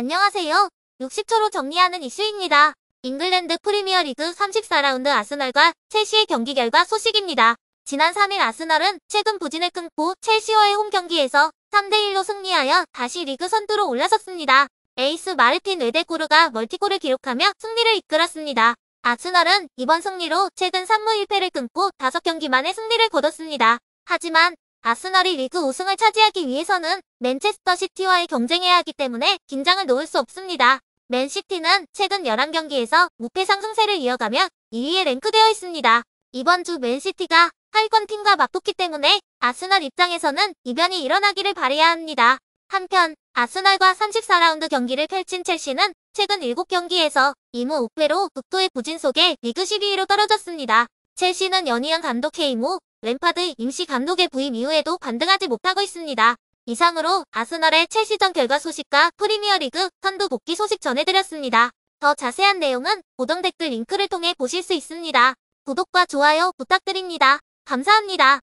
안녕하세요. 60초로 정리하는 이슈입니다. 잉글랜드 프리미어리그 34라운드 아스널과 첼시의 경기 결과 소식입니다. 지난 3일 아스널은 최근 부진을 끊고 첼시와의 홈 경기에서 3대1로 승리하여 다시 리그 선두로 올라섰습니다. 에이스 마르틴 외데고르가 멀티골을 기록하며 승리를 이끌었습니다. 아스널은 이번 승리로 최근 3무 1패를 끊고 5경기 만에 승리를 거뒀습니다. 하지만 아스널이 리그 우승을 차지하기 위해서는 맨체스터 시티와의 경쟁해야 하기 때문에 긴장을 놓을 수 없습니다. 맨시티는 최근 11경기에서 무패 상승세를 이어가며 2위에 랭크되어 있습니다. 이번 주 맨시티가 하위권 팀과 맞붙기 때문에 아스널 입장에서는 이변이 일어나기를 바라야 합니다. 한편 아스널과 34라운드 경기를 펼친 첼시는 최근 7경기에서 2무 5패로 극도의 부진 속에 리그 12위로 떨어졌습니다. 첼시는 연이은 감독 해임 후 램파드 임시 감독의 부임 이후에도 반등하지 못하고 있습니다. 이상으로 아스널의 첼시전 결과 소식과 프리미어리그 선두 복귀 소식 전해드렸습니다. 더 자세한 내용은 고정 댓글 링크를 통해 보실 수 있습니다. 구독과 좋아요 부탁드립니다. 감사합니다.